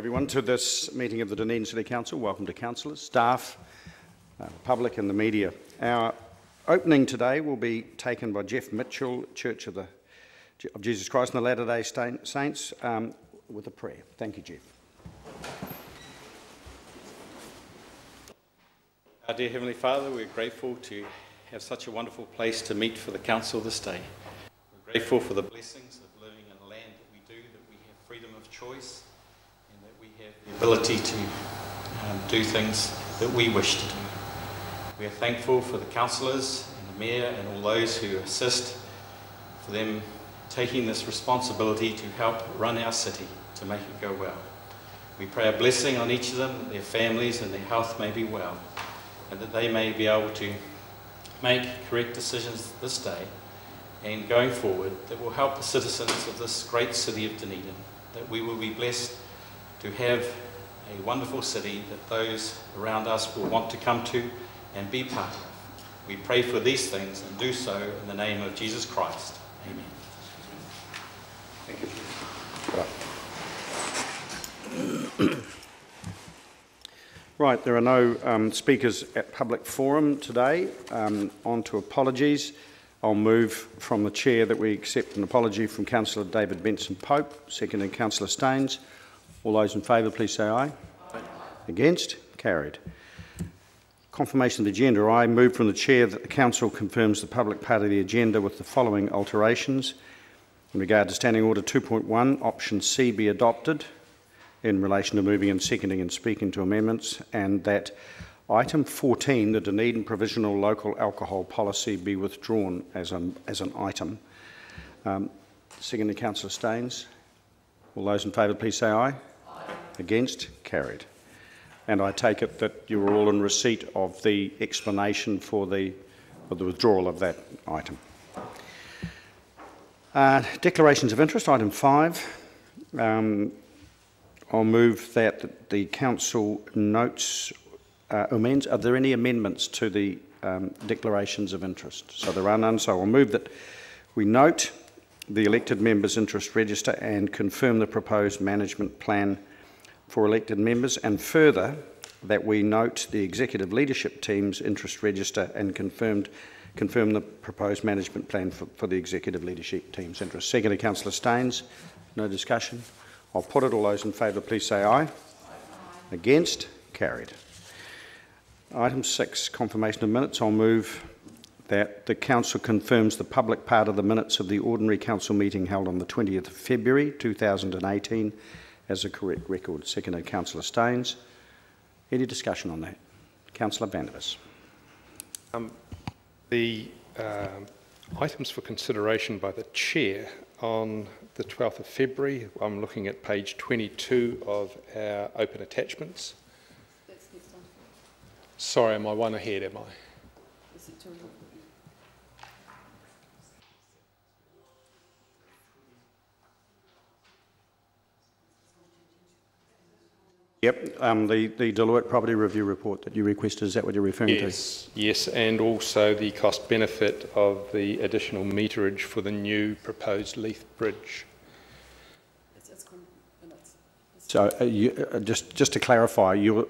everyone, to this meeting of the Dunedin City Council. Welcome to councillors, staff, uh, public and the media. Our opening today will be taken by Jeff Mitchell, Church of, the, of Jesus Christ and the Latter-day Saints, um, with a prayer. Thank you, Jeff. Our dear Heavenly Father, we're grateful to have such a wonderful place to meet for the Council this day. We're grateful for the blessings of living in a land that we do, that we have freedom of choice, and that we have the ability to um, do things that we wish to do. We are thankful for the councillors and the mayor and all those who assist, for them taking this responsibility to help run our city to make it go well. We pray a blessing on each of them, that their families and their health may be well, and that they may be able to make correct decisions this day and going forward that will help the citizens of this great city of Dunedin, that we will be blessed to have a wonderful city that those around us will want to come to and be part of. We pray for these things and do so in the name of Jesus Christ. Amen. Thank you. Right, there are no um, speakers at public forum today. Um, on to apologies. I'll move from the chair that we accept an apology from Councillor David Benson Pope, seconded Councillor Staynes. All those in favour, please say aye. aye. Against? Carried. Confirmation of the agenda. I move from the chair that the council confirms the public part of the agenda with the following alterations. In regard to Standing Order 2.1, option C be adopted in relation to moving and seconding and speaking to amendments, and that item 14, the Dunedin Provisional Local Alcohol Policy, be withdrawn as an, as an item. Um, seconded, Councillor Staynes. All those in favour, please say aye. Against? Carried. And I take it that you are all in receipt of the explanation for the, for the withdrawal of that item. Uh, declarations of interest, item 5. Um, I'll move that the council notes uh, amends. Are there any amendments to the um, declarations of interest? So there are none. So I'll move that we note the elected members' interest register and confirm the proposed management plan for elected members, and further that we note the executive leadership team's interest register and confirmed confirm the proposed management plan for, for the executive leadership team's interest. Second, Councillor Staynes. No discussion. I'll put it. All those in favour, please say aye. aye. Against? Carried. Item 6, confirmation of minutes. I'll move that the Council confirms the public part of the minutes of the ordinary Council meeting held on the 20th of February 2018 as a correct record. Seconded, Councillor Staynes. Any discussion on that? Councillor Vandervis. Um, the uh, items for consideration by the Chair on the 12th of February. I'm looking at page 22 of our open attachments. Sorry, am I one ahead, am I? Yep, um, the, the Deloitte property review report that you requested, is that what you're referring yes, to? Yes, and also the cost benefit of the additional meterage for the new proposed Leith Bridge. So uh, you, uh, just, just to clarify, you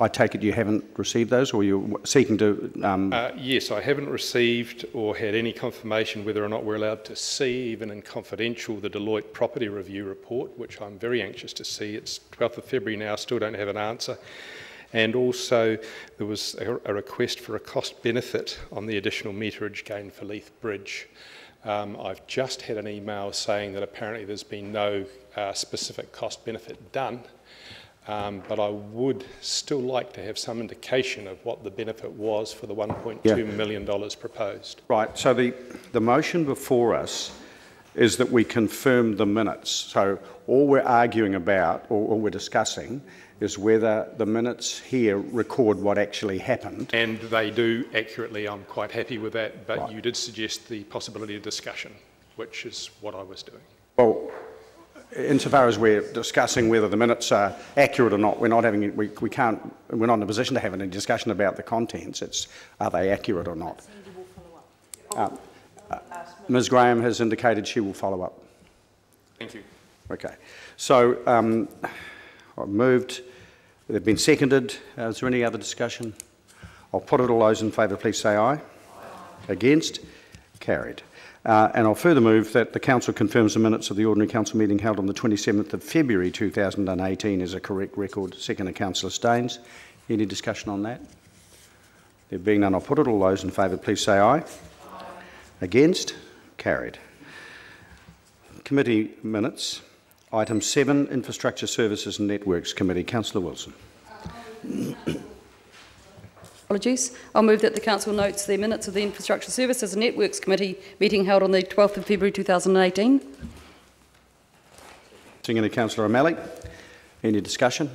I take it you haven't received those, or you're seeking to? Um... Uh, yes, I haven't received or had any confirmation whether or not we're allowed to see, even in confidential, the Deloitte Property Review report, which I'm very anxious to see. It's 12th of February now, still don't have an answer. And also, there was a, a request for a cost benefit on the additional meterage gain for Leith Bridge. Um, I've just had an email saying that apparently there's been no uh, specific cost benefit done um, but I would still like to have some indication of what the benefit was for the $1.2 yeah. million dollars proposed. Right, so the, the motion before us is that we confirm the minutes. So all we're arguing about, or all we're discussing, is whether the minutes here record what actually happened. And they do accurately, I'm quite happy with that, but right. you did suggest the possibility of discussion, which is what I was doing. Well, insofar as we're discussing whether the minutes are accurate or not, we're not having, we, we can't, we're not in a position to have any discussion about the contents. It's are they accurate or not. Uh, uh, Ms Graham has indicated she will follow up. Thank you. Okay. So, um, I've moved. They've been seconded. Uh, is there any other discussion? I'll put it. All those in favour, please say aye. Against? Carried. Uh, and I'll further move that the Council confirms the minutes of the ordinary Council meeting held on the 27th of February 2018 as a correct record. Second, Councillor Staynes. Any discussion on that? There being none, I'll put it. All those in favour, please say aye. aye. Against? Carried. Committee minutes. Item 7, Infrastructure Services and Networks Committee. Councillor Wilson. Apologies. I'll move that the Council notes the minutes of the Infrastructure Services and Networks Committee meeting held on the 12th of February 2018. Singing to Councillor O'Malley. Any discussion?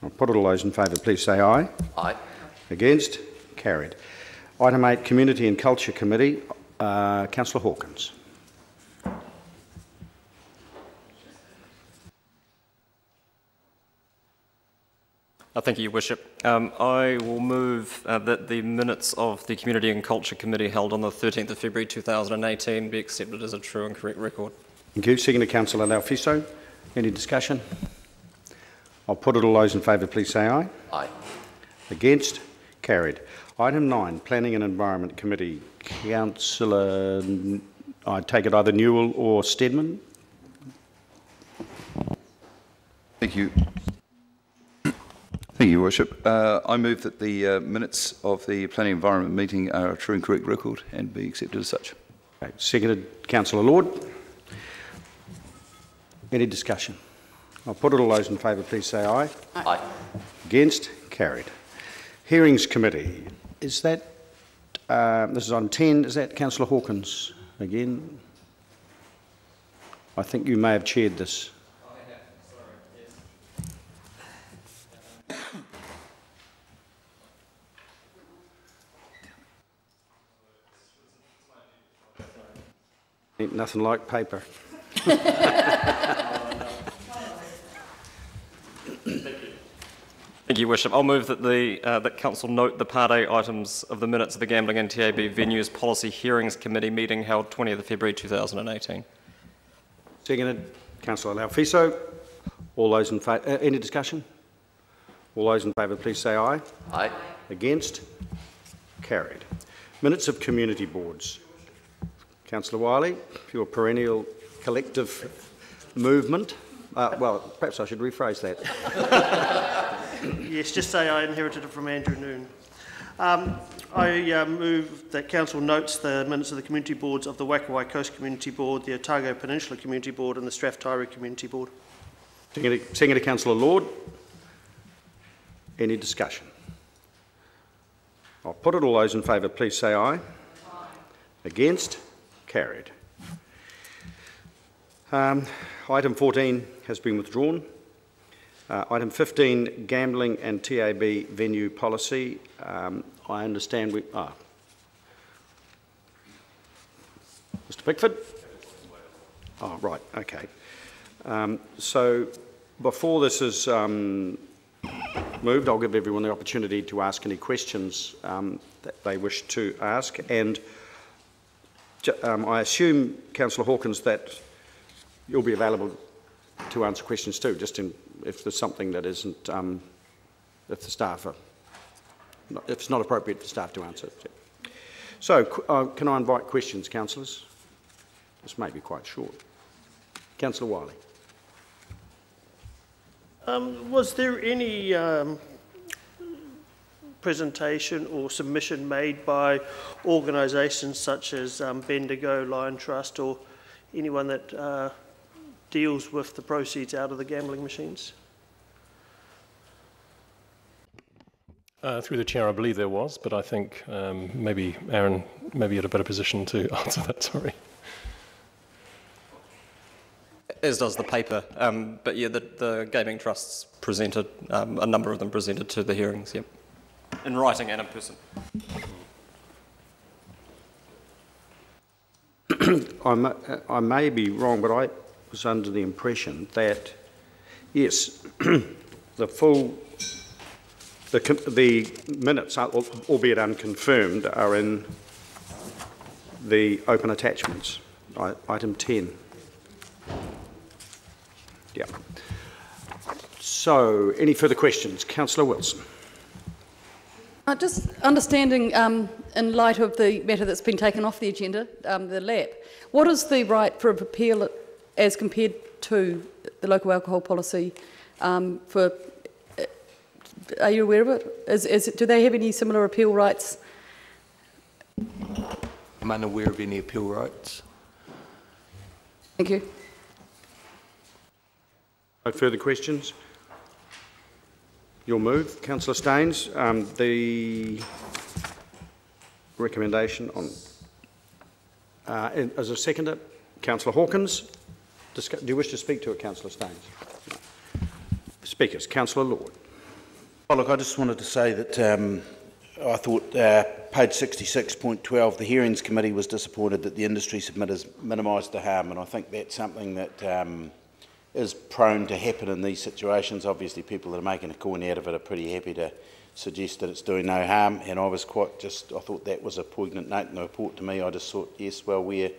I'll put it all those in favour, please say aye. Aye. Against? Carried. Item 8, Community and Culture Committee. Uh, Councillor Hawkins. Uh, thank you, Your Worship. Um, I will move uh, that the minutes of the Community and Culture Committee held on the 13th of February 2018 be accepted as a true and correct record. Thank you. Second to Councillor Laufiso. Any discussion? I'll put it all those in favour, please say aye. Aye. Against? Carried. Item 9, Planning and Environment Committee. Councillor, I take it either Newell or Stedman. Thank you. Thank you, Your Worship. Uh, I move that the uh, minutes of the Planning Environment meeting are a true and correct record and be accepted as such. Okay. Seconded, Councillor Lord. Any discussion? I'll put it all those in favour, please say aye. Aye. Against? Carried. Hearings Committee. Is that, uh, this is on 10, is that Councillor Hawkins again? I think you may have chaired this. Ain't nothing like paper. Thank you, Worship. I'll move that the uh, that Council note the Part A items of the minutes of the Gambling and TAB Venues Policy Hearings Committee meeting held 20th of February 2018. Seconded, Councillor Laufiso. All those in favour, uh, any discussion? All those in favour, please say aye. Aye. Against? Carried. Minutes of community boards. Councillor Whiley, your perennial collective movement. Uh, well, perhaps I should rephrase that. Yes, just say I inherited it from Andrew Noone. Um, I uh, move that Council notes the minutes of the community boards of the Waikouaiti Coast Community Board, the Otago Peninsula Community Board and the Strath Taieri Community Board. Second to Councillor Lord. Any discussion? I'll put it. All those in favour, please say aye. aye. Against? Carried. Um, item 14 has been withdrawn. Uh, item 15, gambling and TAB venue policy. Um, I understand we. Ah. Mr. Pickford? Oh, right, okay. Um, so before this is um, moved, I'll give everyone the opportunity to ask any questions um, that they wish to ask. And um, I assume, Councillor Hawkins, that you'll be available to answer questions too, just in if there's something that isn't, um, if the staff are, if it's not appropriate for staff to answer. So, uh, can I invite questions, councillors? This may be quite short. Councillor Whiley. Um, was there any um, presentation or submission made by organisations such as um, Bendigo, Lion Trust, or anyone that uh, deals with the proceeds out of the gambling machines? Uh, through the chair, I believe there was, but I think um, maybe Aaron may be at a better position to answer that. Sorry. As does the paper, um, but yeah, the, the gaming trusts presented, um, a number of them presented to the hearings, yep, in writing and in person. I, may, I may be wrong, but I was under the impression that, yes, the full, the, the minutes, albeit unconfirmed, are in the open attachments, item 10. Yeah. So, any further questions? Councillor Wilson. Uh, just understanding, um, in light of the matter that's been taken off the agenda, um, the LAP, what is the right for appeal as compared to the local alcohol policy um, for, uh, are you aware of it? Is, is, do they have any similar appeal rights? I'm unaware of any appeal rights. Thank you. No further questions? Your move, Councillor Staynes. Um, the recommendation on, uh, as a seconder, Councillor Hawkins. Do you wish to speak to it, Councillor Staynes? Speakers, Councillor Lord. Oh, look, I just wanted to say that um, I thought uh, page 66.12, the Hearings Committee was disappointed that the industry submitters minimised the harm, and I think that's something that um, is prone to happen in these situations. Obviously, people that are making a coin out of it are pretty happy to suggest that it's doing no harm, and I was quite just, I thought that was a poignant note in the report to me. I just thought, yes, well, we're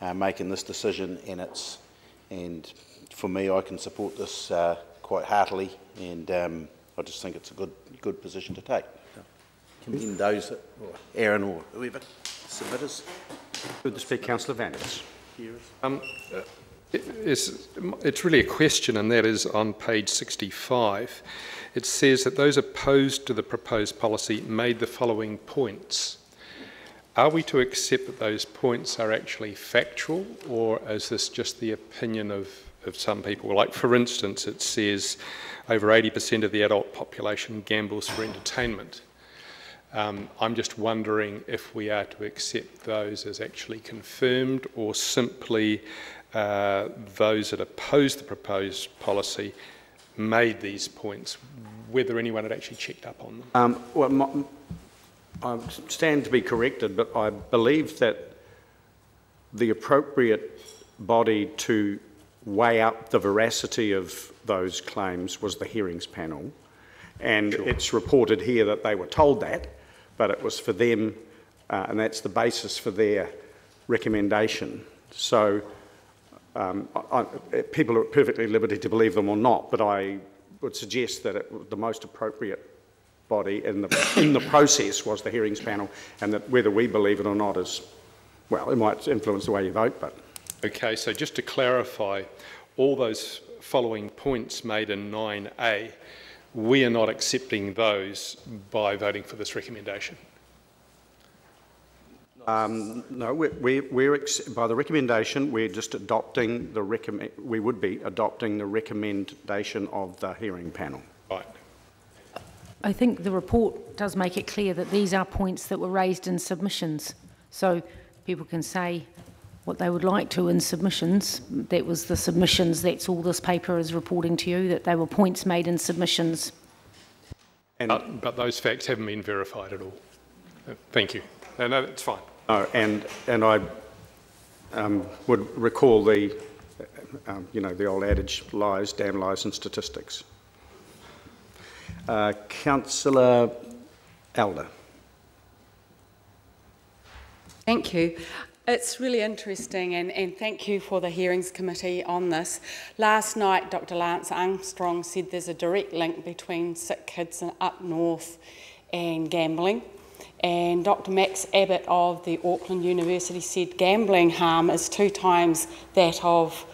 uh, making this decision, and it's, and for me, I can support this uh, quite heartily, and um, I just think it's a good, good position to take. Commend those, that, or Aaron or whoever, submitters. Good to speak, Councillor Vandervis. Um, uh, it- it's, it's really a question, and that is on page 65. It says that those opposed to the proposed policy made the following points. Are we to accept that those points are actually factual, or is this just the opinion of, of some people? Like, for instance, it says over 80% of the adult population gambles for entertainment. Um, I'm just wondering if we are to accept those as actually confirmed or simply uh, those that opposed the proposed policy made these points, whether anyone had actually checked up on them. Um, well, my, I stand to be corrected, but I believe that the appropriate body to weigh up the veracity of those claims was the hearings panel. And it's reported here that they were told that, but it was for them, uh, and that's the basis for their recommendation. So um, I, I, people are perfectly liberty to believe them or not, but I would suggest that it, the most appropriate body in the, in the process was the hearings panel, and that whether we believe it or not is, well, it might influence the way you vote, but. Okay, so just to clarify, all those following points made in 9A, we are not accepting those by voting for this recommendation. Um, no, we're, we're, we're ex- by the recommendation, we're just adopting the recommend. We would be adopting the recommendation of the hearing panel. Right. I think the report does make it clear that these are points that were raised in submissions. So people can say what they would like to in submissions. That was the submissions, that's all this paper is reporting to you, that they were points made in submissions. And But, but those facts haven't been verified at all. Thank you. No, no, that's fine. No, and, and I um, would recall the, uh, um, you know, the old adage, lies, damn lies and statistics. Uh, Councillor Elder. Thank you. It's really interesting, and, and thank you for the hearings committee on this. Last night, Dr. Lance Armstrong said there's a direct link between sick kids up north and gambling. And Dr. Max Abbott of the Auckland University said gambling harm is two times that of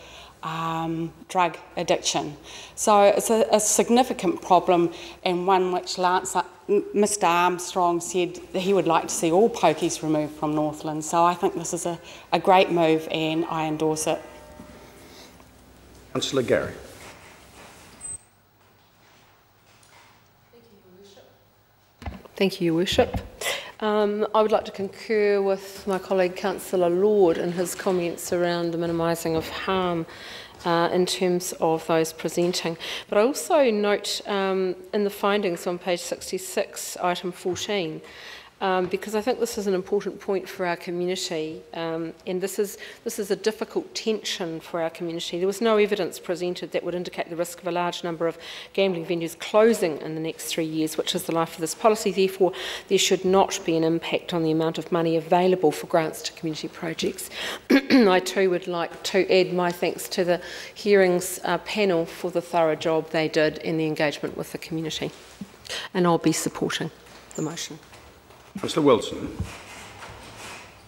um, drug addiction. So it's a, a, significant problem and one which Lance, Mr Armstrong said he would like to see all pokies removed from Northland. So I think this is a, a great move and I endorse it. Councillor Garey. Thank you, Your Worship. Um, I would like to concur with my colleague Councillor Lord in his comments around the minimising of harm uh, in terms of those presenting. But I also note um, in the findings on page 66, item 14, um, because I think this is an important point for our community, um, and this is this is a difficult tension for our community. There was no evidence presented that would indicate the risk of a large number of gambling venues closing in the next three years, which is the life of this policy. Therefore, there should not be an impact on the amount of money available for grants to community projects. I too would like to add my thanks to the hearings uh, panel for the thorough job they did in the engagement with the community, and I'll be supporting the motion. Mr Wilson.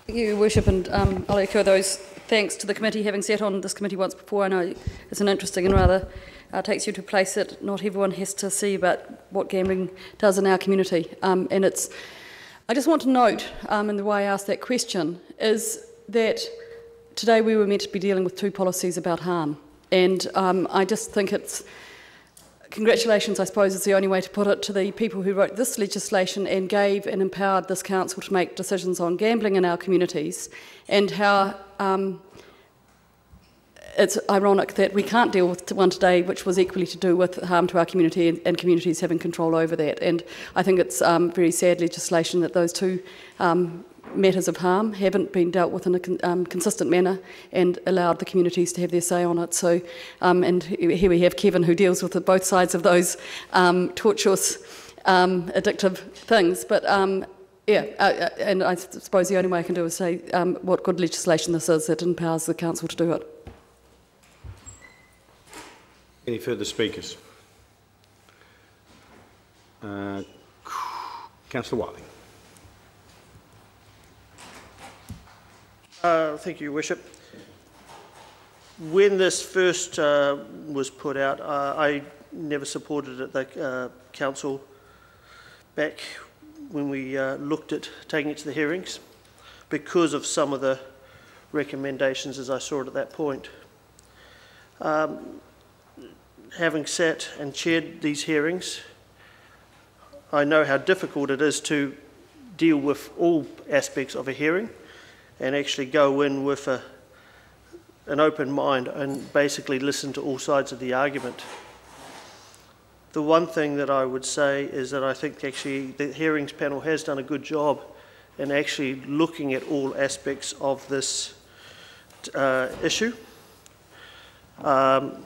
Thank you, Worship, and um, I'll echo those thanks to the committee. Having sat on this committee once before, I know it's an interesting and rather uh, takes you to a place that not everyone has to see about what gambling does in our community. Um, and it's, I just want to note, um, in the way I asked that question, is that today we were meant to be dealing with two policies about harm. And um, I just think it's congratulations, I suppose, is the only way to put it, to the people who wrote this legislation and gave and empowered this council to make decisions on gambling in our communities, and how um, it's ironic that we can't deal with one today, which was equally to do with harm to our community and, and communities having control over that. And I think it's um, very sad legislation that those two um, matters of harm haven't been dealt with in a con um, consistent manner and allowed the communities to have their say on it. So, um, and here we have Kevin who deals with both sides of those um, tortuous, um, addictive things. But um, yeah, uh, uh, and I suppose the only way I can do is say um, what good legislation this is that empowers the council to do it. Any further speakers? Uh, Councillor Whiley. Uh, thank you, Your Worship. When this first uh, was put out, uh, I never supported it, at the uh, council back when we uh, looked at taking it to the hearings because of some of the recommendations as I saw it at that point. Um, having sat and chaired these hearings, I know how difficult it is to deal with all aspects of a hearing and actually go in with a, an open mind and basically listen to all sides of the argument. The one thing that I would say is that I think actually the hearings panel has done a good job in actually looking at all aspects of this uh, issue. Um,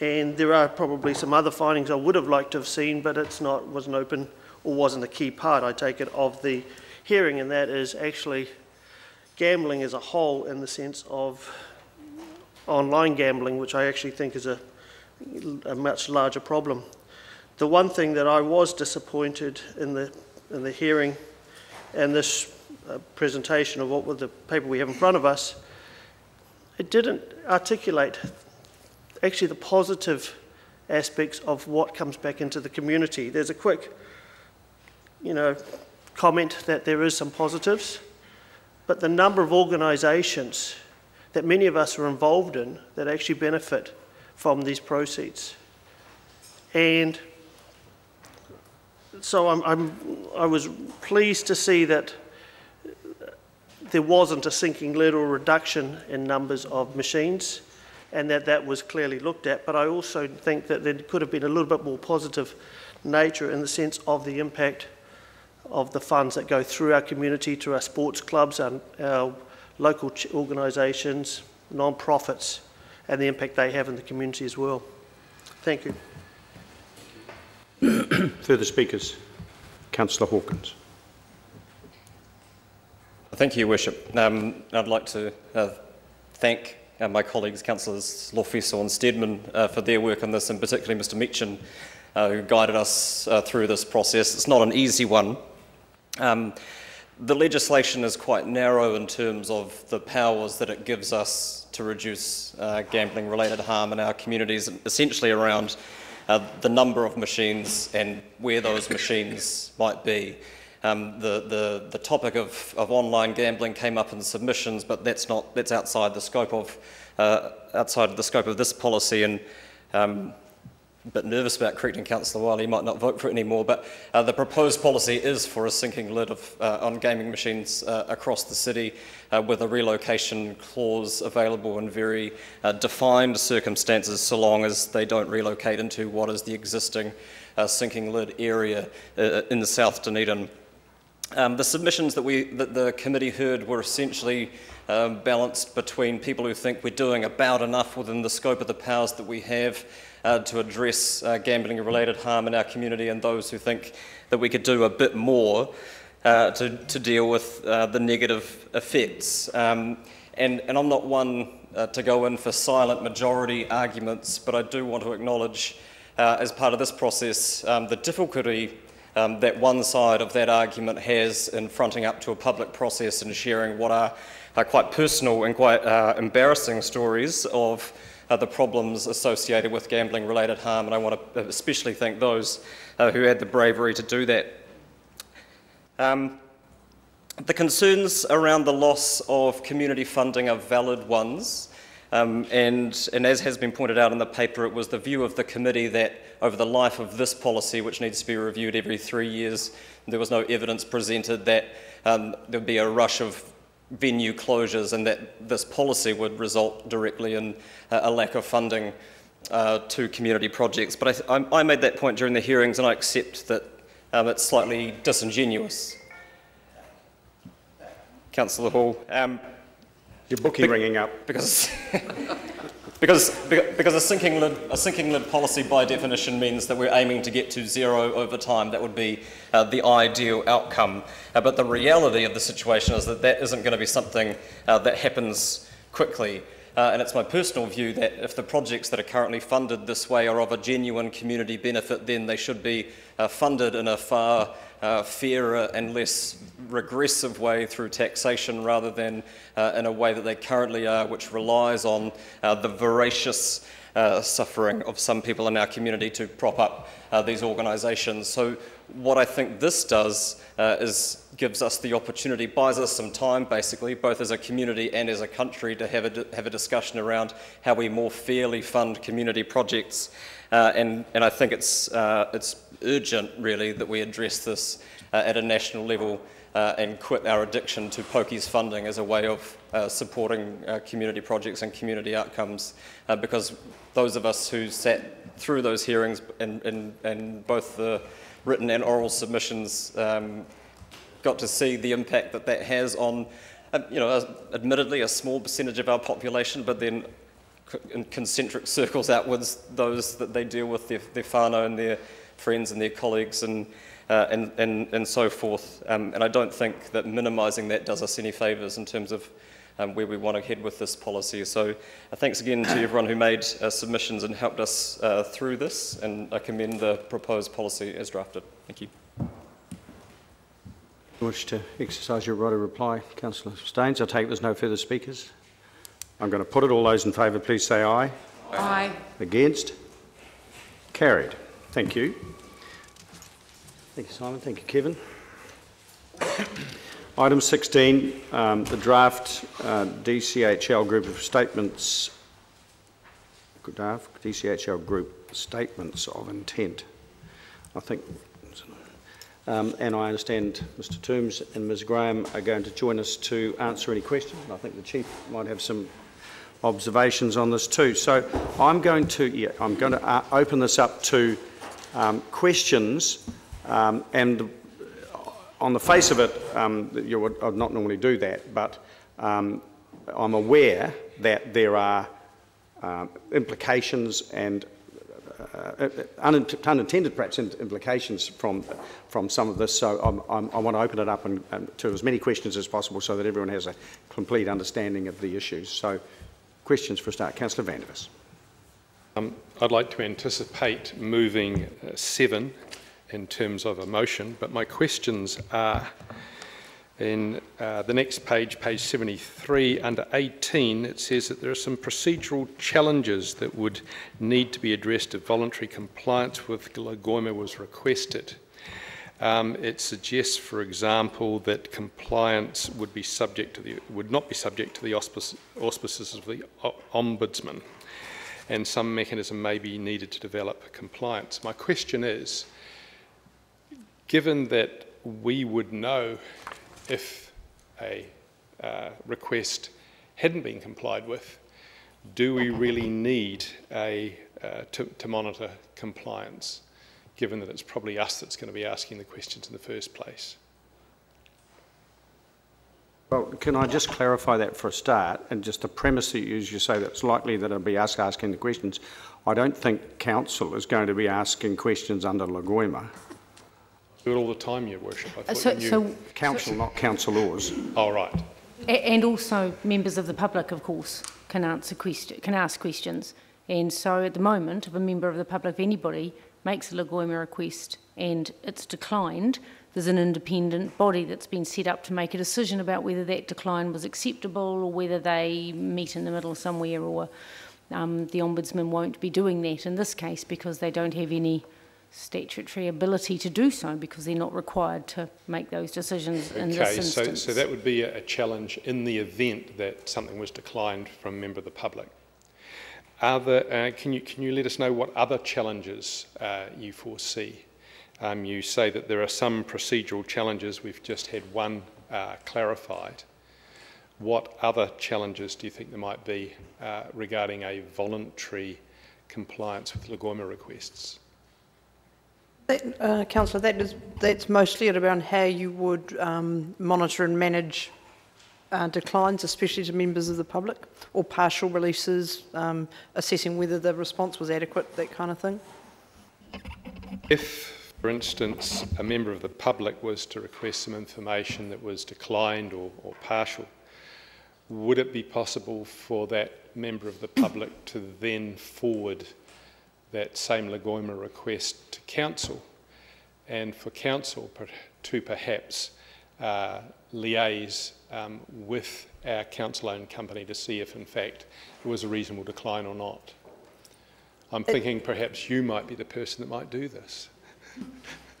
and there are probably some other findings I would have liked to have seen, but it's not wasn't open or wasn't a key part, I take it, of the hearing, and that is actually gambling as a whole in the sense of online gambling, which I actually think is a, a much larger problem. The one thing that I was disappointed in the, in the hearing and this uh, presentation of what were the paper we have in front of us, it didn't articulate actually the positive aspects of what comes back into the community. There's a quick, you know, comment that there is some positives, but the number of organisations that many of us are involved in that actually benefit from these proceeds. And so I'm, I'm, I was pleased to see that there wasn't a sinking lid or reduction in numbers of machines and that that was clearly looked at. But I also think that there could have been a little bit more positive nature in the sense of the impact of the funds that go through our community to our sports clubs and our local organisations, non-profits, and the impact they have in the community as well. Thank you. Further speakers? Councillor Hawkins. Thank you, Your Worship. Um, I'd like to uh, thank uh, my colleagues, Councillors Laufiso and Stedman, uh, for their work on this, and particularly Mr Meechan, uh, who guided us uh, through this process. It's not an easy one, um, the legislation is quite narrow in terms of the powers that it gives us to reduce uh, gambling related harm in our communities, essentially around uh, the number of machines and where those machines might be. Um, the, the, the topic of, of online gambling came up in submissions, but that's, not, that's outside the scope of, uh, outside the scope of this policy and um, a bit nervous about correcting Councillor Whiley, he might not vote for it anymore, but uh, the proposed policy is for a sinking lid of, uh, on gaming machines uh, across the city uh, with a relocation clause available in very uh, defined circumstances so long as they don't relocate into what is the existing uh, sinking lid area in the South Dunedin. Um, the submissions that, we, that the committee heard were essentially um, balanced between people who think we're doing about enough within the scope of the powers that we have uh, to address uh, gambling related harm in our community and those who think that we could do a bit more uh, to, to deal with uh, the negative effects. Um, and, and I'm not one uh, to go in for silent majority arguments, but I do want to acknowledge uh, as part of this process um, the difficulty um, that one side of that argument has in fronting up to a public process and sharing what are, are quite personal and quite uh, embarrassing stories of uh, the problems associated with gambling related harm. And I want to especially thank those uh, who had the bravery to do that. Um, the concerns around the loss of community funding are valid ones. Um, and, and, as has been pointed out in the paper, it was the view of the committee that over the life of this policy, which needs to be reviewed every three years, there was no evidence presented that um, there would be a rush of venue closures and that this policy would result directly in a lack of funding uh, to community projects. But I, I, made that point during the hearings and I accept that um, it's slightly disingenuous. Councillor Hall. Um, Your bookie be ringing up. Because, because, because a, sinking lid, a sinking lid policy by definition means that we're aiming to get to zero over time. That would be uh, the ideal outcome. Uh, but the reality of the situation is that that isn't going to be something uh, that happens quickly. Uh, and it's my personal view that if the projects that are currently funded this way are of a genuine community benefit, then they should be uh, funded in a far uh, fairer and less regressive way through taxation rather than uh, in a way that they currently are, which relies on uh, the voracious uh, suffering of some people in our community to prop up uh, these organisations. So what I think this does uh, is gives us the opportunity, buys us some time basically, both as a community and as a country to have a, have a discussion around how we more fairly fund community projects. And, and I think it's, it's urgent, really, that we address this uh, at a national level uh, and quit our addiction to pokies funding as a way of uh, supporting uh, community projects and community outcomes. Uh, because those of us who sat through those hearings and, and, and both the written and oral submissions um, got to see the impact that that has on, uh, you know, admittedly a small percentage of our population, but then in concentric circles outwards, those that they deal with, their, their whānau and their friends and their colleagues and, uh, and, and, and so forth. Um, and I don't think that minimising that does us any favours in terms of um, where we want to head with this policy. So uh, thanks again to everyone who made uh, submissions and helped us uh, through this, and I commend the proposed policy as drafted. Thank you. You wish to exercise your right of reply, Councillor Staynes? I take there's no further speakers. I'm going to put it. All those in favour, please say aye. Aye. Against? Carried. Thank you. Thank you, Simon. Thank you, Kevin. Item 16, um, the draft uh, DCHL group of statements, draft DCHL group statements of intent. I think, um, and I understand Mr Tombs and Ms Graham are going to join us to answer any questions. I think the Chief might have some observations on this too. So I'm going to, yeah, I'm going to uh, open this up to um, questions, um, and on the face of it, um, you would I'd not normally do that, but um, I'm aware that there are uh, implications and uh, unintended perhaps implications from from some of this. So I'm, I'm, i want to open it up and, and to as many questions as possible, so that everyone has a complete understanding of the issues. So, questions for a start, Councillor Vandervis. Um, I'd like to anticipate moving uh, seven in terms of a motion, but my questions are in uh, the next page, page 73, under 18, it says that there are some procedural challenges that would need to be addressed if voluntary compliance with LGOIMA was requested. Um, it suggests, for example, that compliance would be subject to the would not be subject to the auspices of the ombudsman and some mechanism may be needed to develop compliance. My question is, given that we would know if a uh, request hadn't been complied with, do we really need a, uh, to, to monitor compliance, given that it's probably us that's going to be asking the questions in the first place? Well, can I just clarify that for a start? And just the premise that you use, you say that it's likely that it'll be us asking the questions. I don't think council is going to be asking questions under LGOIMA. Do it all the time, Your Worship. I Uh, thought So, you knew. so, Council, not councillors. Oh, right. and also members of the public, of course, can answer question, can ask questions. And so at the moment, if a member of the public, if anybody makes a LGOIMA request and it's declined, there's an independent body that's been set up to make a decision about whether that decline was acceptable or whether they meet in the middle somewhere or um, the Ombudsman won't be doing that in this case because they don't have any statutory ability to do so because they're not required to make those decisions in this Okay, so, so that would be a a challenge in the event that something was declined from a member of the public. Uh, can, you, can you let us know what other challenges uh, you foresee? Um, you say that there are some procedural challenges. We've just had one uh, clarified. What other challenges do you think there might be uh, regarding a voluntary compliance with LGOIMA requests? That, uh, Councillor, that is, that's mostly around how you would um, monitor and manage uh, declines, especially to members of the public, or partial releases, um, assessing whether the response was adequate, that kind of thing. If, for instance, a member of the public was to request some information that was declined or, or partial, would it be possible for that member of the public to then forward that same LGOIMA request to council and for council to perhaps uh, liaise um, with our council-owned company to see if in fact it was a reasonable decline or not? I'm thinking perhaps you might be the person that might do this.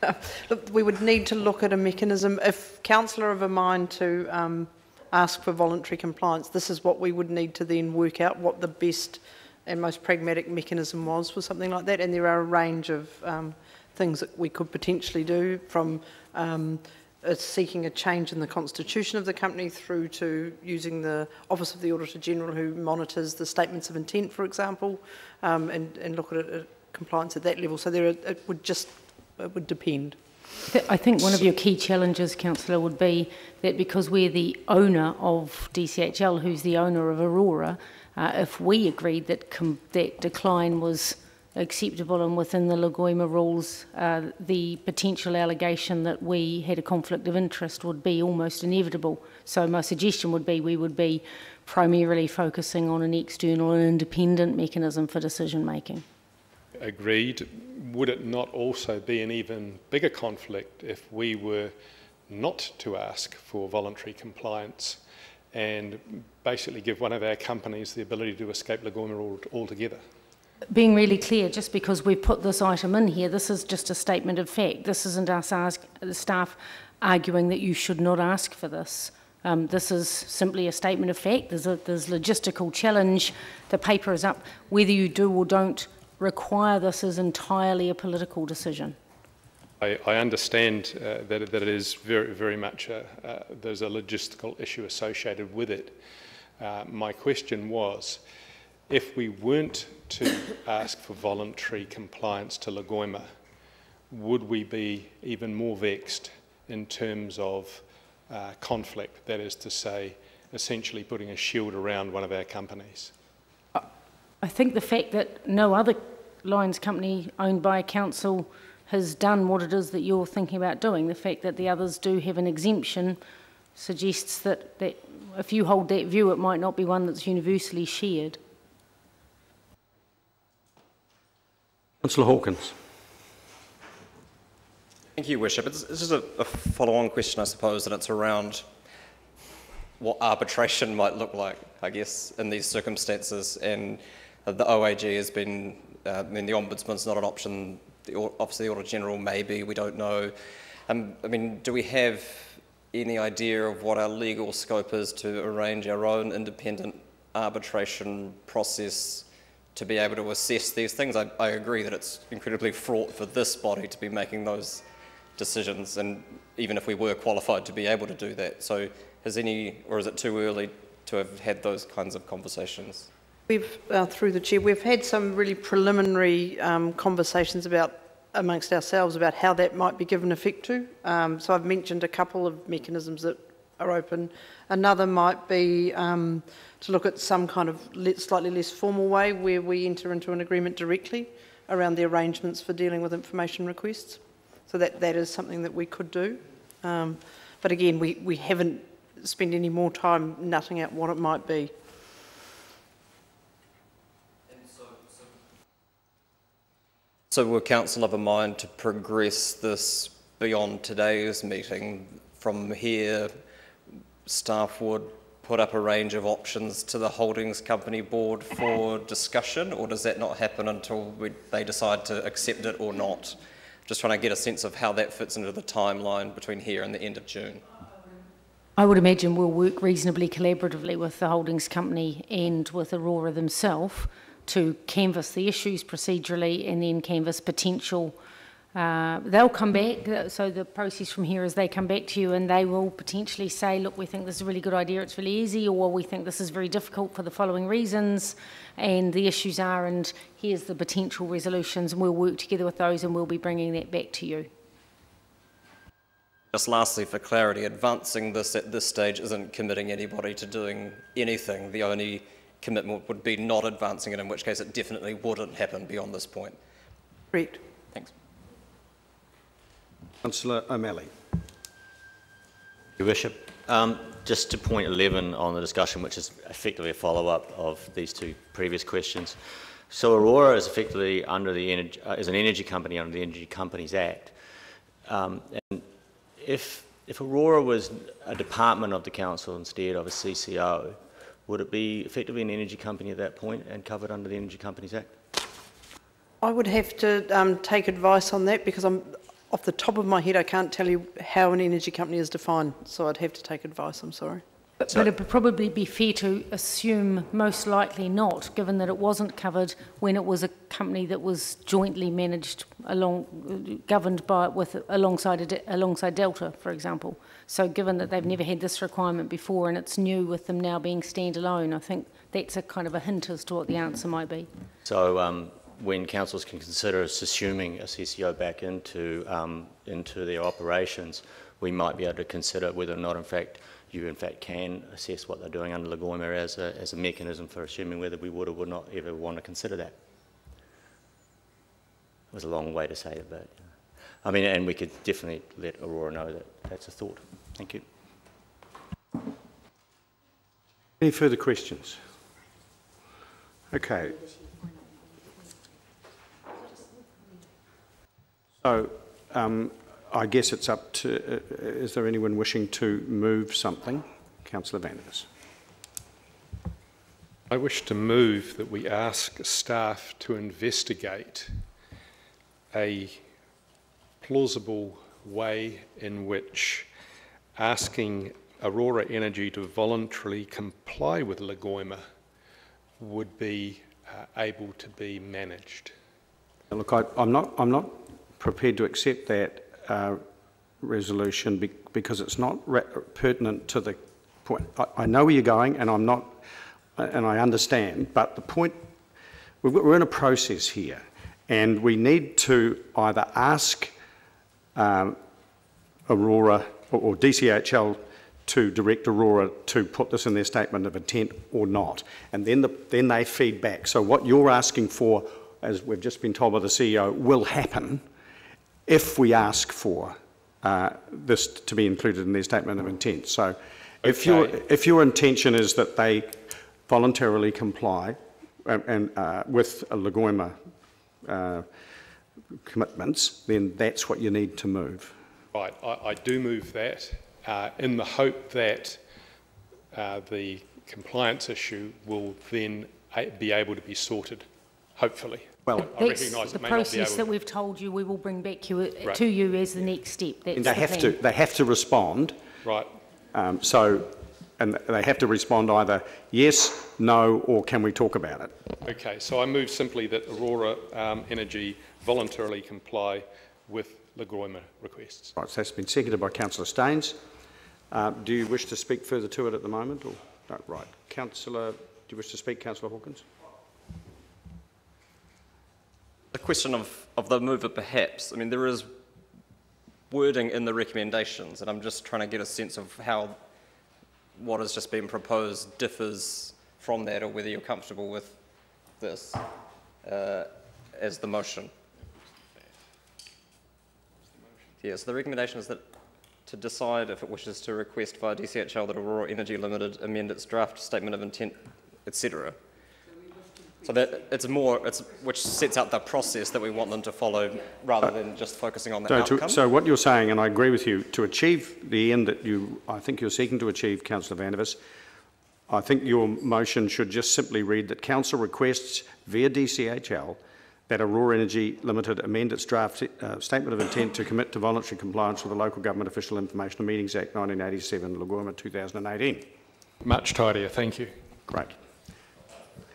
Look, we would need to look at a mechanism. If council are of a mind to um, ask for voluntary compliance, this is what we would need to then work out what the best and most pragmatic mechanism was for something like that. And there are a range of um, things that we could potentially do from um, seeking a change in the constitution of the company through to using the Office of the Auditor General who monitors the statements of intent, for example, um, and, and look at, at, compliance at that level. So there are, it would just it would depend. I think one of your key challenges, Councillor, would be that because we're the owner of DCHL, who's the owner of Aurora, uh, if we agreed that, that decline was acceptable and within the LGOIMA rules, uh, the potential allegation that we had a conflict of interest would be almost inevitable. So my suggestion would be we would be primarily focusing on an external and independent mechanism for decision making. Agreed. Would it not also be an even bigger conflict if we were not to ask for voluntary compliance and basically give one of our companies the ability to escape LGOIMA al- altogether? Being really clear, just because we've put this item in here, this is just a statement of fact. This isn't us ask, staff arguing that you should not ask for this. Um, this is simply a statement of fact. There's a there's logistical challenge. The paper is up. Whether you do or don't require this is entirely a political decision. I, I understand uh, that, that it is very, very much a, uh, there's a logistical issue associated with it. Uh, my question was, if we weren't to ask for voluntary compliance to LGOIMA, would we be even more vexed in terms of uh, conflict? That is to say, essentially putting a shield around one of our companies. I think the fact that no other lines company owned by a council has done what it is that you're thinking about doing, the fact that the others do have an exemption suggests that, that if you hold that view, it might not be one that's universally shared. Councillor Hawkins. Thank you, Worship. It's, it's just a, a follow-on question, I suppose, and it's around what arbitration might look like, I guess, in these circumstances. And the OAG has been, uh, I mean, the Ombudsman's not an option. The Office of the Auditor General, maybe, we don't know. Um, I mean, do we have any idea of what our legal scope is to arrange our own independent arbitration process to be able to assess these things? I, I agree that it's incredibly fraught for this body to be making those decisions, and even if we were qualified to be able to do that. So, has any, or is it too early to have had those kinds of conversations? We've, uh, through the chair, we've had some really preliminary um, conversations about amongst ourselves about how that might be given effect to. Um, so I've mentioned a couple of mechanisms that are open. Another might be um, to look at some kind of slightly less formal way where we enter into an agreement directly around the arrangements for dealing with information requests. So that, that is something that we could do. Um, but again, we, we haven't spent any more time nutting out what it might be. So will council have a mind to progress this beyond today's meeting? From here, staff would put up a range of options to the holdings company board for discussion, or does that not happen until we, they decide to accept it or not? Just trying to get a sense of how that fits into the timeline between here and the end of June. I would imagine we'll work reasonably collaboratively with the holdings company and with Aurora themselves to canvass the issues procedurally and then canvass potential. Uh, they'll come back, so the process from here is they come back to you and they will potentially say, look, we think this is a really good idea, it's really easy, or we think this is very difficult for the following reasons, and the issues are, and here's the potential resolutions, and we'll work together with those and we'll be bringing that back to you. Just lastly, for clarity, advancing this at this stage isn't committing anybody to doing anything. The only commitment would be not advancing it, in which case it definitely wouldn't happen beyond this point. Great. Thanks. Councillor O'Malley. Your Worship, um, just to point 11 on the discussion, which is effectively a follow-up of these two previous questions. So Aurora is effectively under the energy, uh, is an energy company under the Energy Companies Act. Um, and if, if Aurora was a department of the council instead of a CCO, would it be effectively an energy company at that point and covered under the Energy Companies Act? I would have to um, take advice on that because I'm off the top of my head, I can't tell you how an energy company is defined, so I'd have to take advice. I'm sorry. But, but it would probably be fair to assume most likely not, given that it wasn't covered when it was a company that was jointly managed along, governed by with alongside alongside Delta, for example. So, given that they've never had this requirement before and it's new with them now being standalone, I think that's a kind of a hint as to what the answer might be. So, um, when councils can consider assuming a CCO back into um, into their operations, we might be able to consider whether or not, in fact, you in fact can assess what they're doing under LGOIMA as a, as a mechanism for assuming whether we would or would not ever want to consider that. It was a long way to say it, but I mean, and we could definitely let Aurora know that that's a thought. Thank you. Any further questions? Okay. So, um, I guess it's up to, uh, is there anyone wishing to move something? Councillor Vandervis. I wish to move that we ask staff to investigate a plausible way in which asking Aurora Energy to voluntarily comply with LGOIMA would be uh, able to be managed. Look, I, I'm not, I'm not prepared to accept that uh, resolution be because it's not pertinent to the point. I, I, know where you're going, and I'm not, and I understand. But the point, we're in a process here, and we need to either ask um, Aurora or, or DCHL to direct Aurora to put this in their statement of intent or not, and then the, then they feed back. So what you're asking for, as we've just been told by the CEO, will happen if we ask for uh, this to be included in their statement of intent. So if, your, if your intention is that they voluntarily comply and, and uh, with a LGOIMA uh, commitments, then that's what you need to move. Right, I, I do move that uh, in the hope that uh, the compliance issue will then be able to be sorted, hopefully. Well, I recognise the it may not be process that we've told you we will bring back you, Right. to you as the next step. That's And they the have plan. to, they have to respond. Right. Um, so, and they have to respond either yes, no, or can we talk about it? Okay, so I move simply that Aurora um, Energy voluntarily comply with LGOIMA requests. Right, so that's been seconded by Councillor Staynes. Uh, do you wish to speak further to it at the moment? Or, no, right. Councillor, do you wish to speak, Councillor Hawkins? The question of, of the mover perhaps, I mean, there is wording in the recommendations, and I'm just trying to get a sense of how what has just been proposed differs from that or whether you're comfortable with this uh, as the motion. Yes, the recommendation is that to decide if it wishes to request via DCHL that Aurora Energy Limited amend its draft statement of intent, etc. So that it's more, it's which sets out the process that we want them to follow, rather than just focusing on the So, outcome. to, so what you're saying, and I agree with you, to achieve the end that you, I think you're seeking to achieve, councillor Vandervis, I think your motion should just simply read that council requests via DCHL that Aurora Energy Limited amend its draft uh, statement of intent to commit to voluntary compliance with the Local Government Official Information and Meetings Act 1987, LGOIMA 2018. Much tidier, thank you. Great.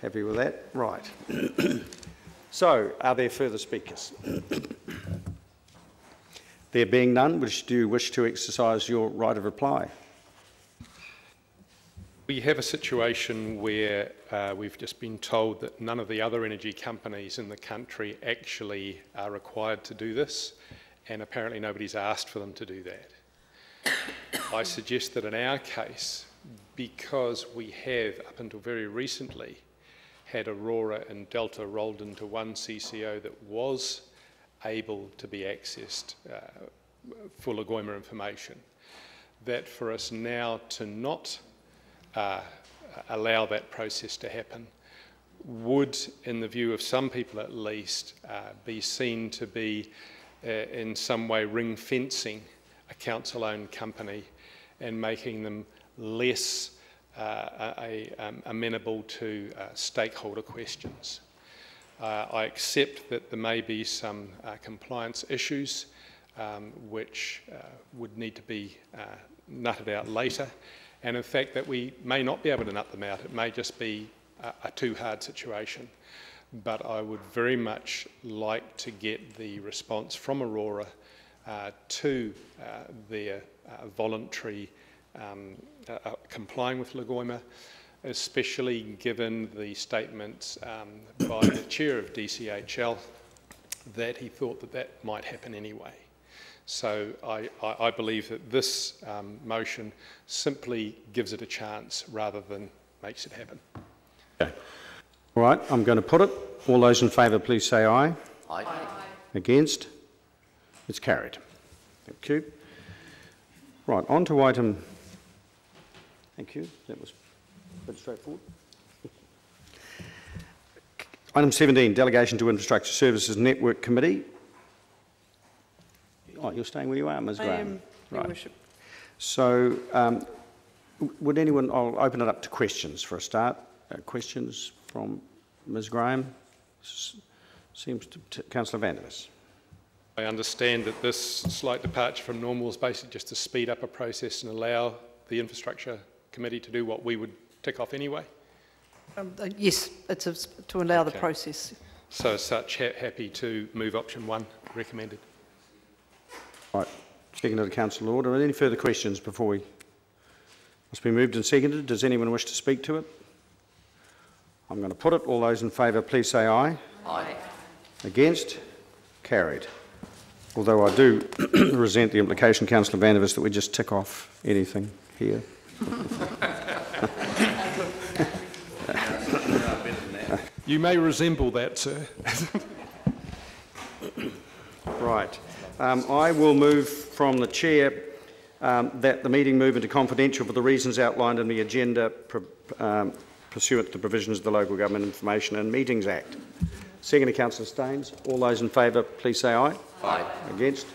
Happy with that? Right. so, are there further speakers? there being none, which do you wish to exercise your right of reply? We have a situation where uh, we've just been told that none of the other energy companies in the country actually are required to do this, and apparently nobody's asked for them to do that. I suggest that in our case, because we have, up until very recently, had Aurora and Delta rolled into one CCO that was able to be accessed uh, for LGOIMA information, that for us now to not uh, allow that process to happen would, in the view of some people at least, uh, be seen to be uh, in some way ring fencing a council owned company and making them less a, um, amenable to uh, stakeholder questions. Uh, I accept that there may be some uh, compliance issues um, which uh, would need to be uh, nutted out later, and in fact that we may not be able to nut them out. It may just be a, a too hard situation. But I would very much like to get the response from Aurora to their voluntary um, uh, uh, complying with LGOIMA, especially given the statements um, by the chair of DCHL that he thought that that might happen anyway. So I, I, I believe that this um, motion simply gives it a chance rather than makes it happen. Okay. All right, I'm going to put it. All those in favour, please say aye. Aye. aye. Against? It's carried. Thank you. Right, on to item Thank you. That was pretty straightforward. Item 17, Delegation to Infrastructure Services Network Committee. Oh, you're staying where you are, Ms Graham. I Graham. am, Your right. Worship. So, um, would anyone, I'll open it up to questions for a start. Uh, questions from Ms Graham? S seems to, to Councillor Vandervis. I understand that this slight departure from normal is basically just to speed up a process and allow the infrastructure committee to do what we would tick off anyway? Um, uh, yes, it's a, to allow okay. the process. So as such, ha happy to move option one, recommended. Right, speaking to the council order, are there any further questions before we... It's been moved and seconded. Does anyone wish to speak to it? I'm going to put it. All those in favour, please say aye. Aye. Against? Carried. Although I do resent the implication, Councillor Vandervis, that we just tick off anything here. You may resemble that, sir. right. Um, I will move from the chair um, that the meeting move into confidential for the reasons outlined in the agenda um, pursuant to the provisions of the Local Government Information and Meetings Act. Second to Councillor Staynes. All those in favour, please say aye. Aye. Against?